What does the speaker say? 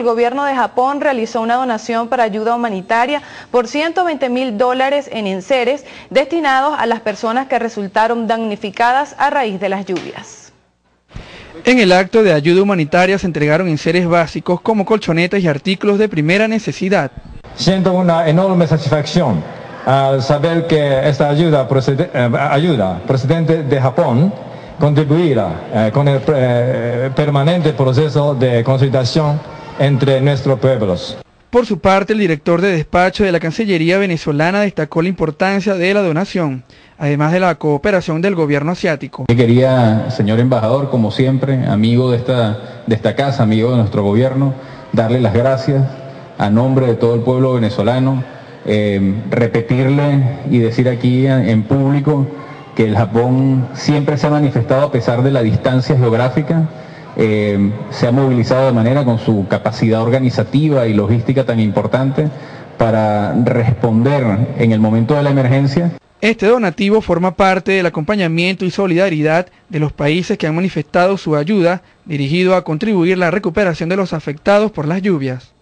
El gobierno de Japón realizó una donación para ayuda humanitaria por 120 mil dólares en enseres destinados a las personas que resultaron damnificadas a raíz de las lluvias. En el acto de ayuda humanitaria se entregaron enseres básicos como colchonetas y artículos de primera necesidad. Siento una enorme satisfacción al saber que esta ayuda, eh, ayuda procedente de Japón contribuirá eh, con el eh, permanente proceso de consultación entre nuestros pueblos. Por su parte, el director de despacho de la Cancillería venezolana destacó la importancia de la donación, además de la cooperación del gobierno asiático. Quería, señor embajador, como siempre, amigo de esta, de esta casa, amigo de nuestro gobierno, darle las gracias a nombre de todo el pueblo venezolano, eh, repetirle y decir aquí en público que el Japón siempre se ha manifestado a pesar de la distancia geográfica, eh, se ha movilizado de manera con su capacidad organizativa y logística tan importante para responder en el momento de la emergencia. Este donativo forma parte del acompañamiento y solidaridad de los países que han manifestado su ayuda dirigido a contribuir a la recuperación de los afectados por las lluvias.